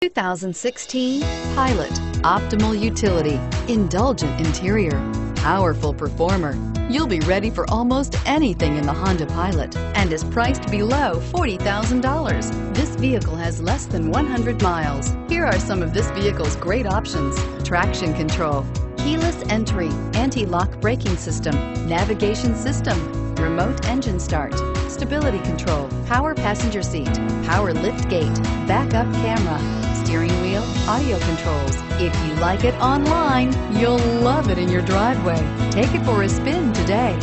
2016 Pilot. Optimal utility, indulgent interior, powerful performer. You'll be ready for almost anything in the Honda Pilot and is priced below $40,000. This vehicle has less than 100 miles. Here are some of this vehicle's great options. Traction control, keyless entry, anti-lock braking system, navigation system, remote engine start, stability control, power passenger seat, power lift gate, backup camera, steering wheel, audio controls. If you like it online, you'll love it in your driveway. Take it for a spin today.